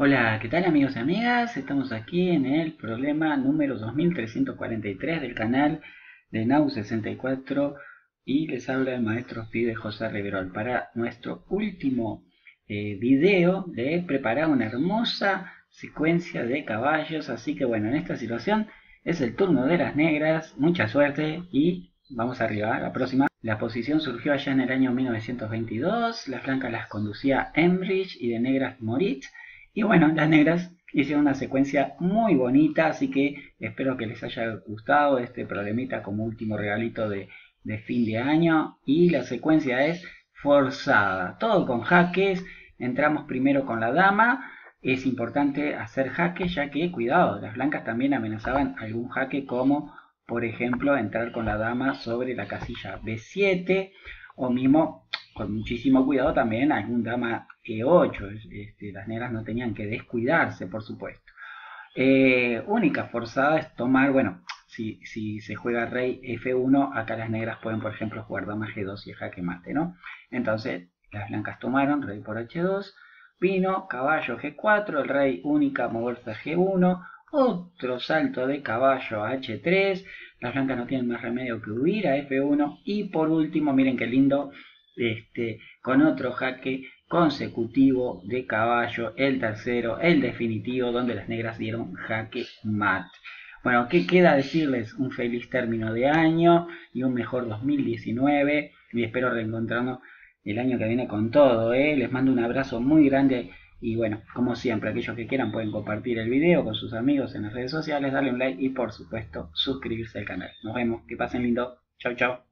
Hola, ¿qué tal amigos y amigas? Estamos aquí en el problema número 2343 del canal de Nau64 y les habla el maestro Fide José Riverol para nuestro último eh, video de preparar una hermosa secuencia de caballos. Así que bueno, en esta situación es el turno de las negras, mucha suerte y vamos arriba la próxima. La posición surgió allá en el año 1922, las blancas las conducía Emrich y de negras Moritz y bueno, las negras hicieron una secuencia muy bonita, así que espero que les haya gustado este problemita como último regalito de, fin de año. Y la secuencia es forzada, todo con jaques. Entramos primero con la dama. Es importante hacer jaque ya que, cuidado, las blancas también amenazaban algún jaque como, por ejemplo, entrar con la dama sobre la casilla B7 o mismo con muchísimo cuidado también algún dama E8. Este, las negras no tenían que descuidarse, por supuesto. Eh, única forzada es tomar, bueno, si, si, se juega rey F1, acá las negras pueden, por ejemplo, jugar dama G2 y jaque mate, ¿no? Entonces, las blancas tomaron rey por H2, vino caballo G4, el rey única moverse a G1, otro salto de caballo a H3, las blancas no tienen más remedio que huir a F1 y por último, miren qué lindo, este, con otro jaque consecutivo de caballo, el tercero, el definitivo, donde las negras dieron jaque mat. Bueno, ¿qué queda decirles? Un feliz término de año y un mejor 2019 y espero reencontrarnos el año que viene con todo. ¿eh? Les mando un abrazo muy grande y bueno, como siempre, aquellos que quieran pueden compartir el video con sus amigos en las redes sociales, darle un like y por supuesto suscribirse al canal. Nos vemos, que pasen lindo. Chau, chau.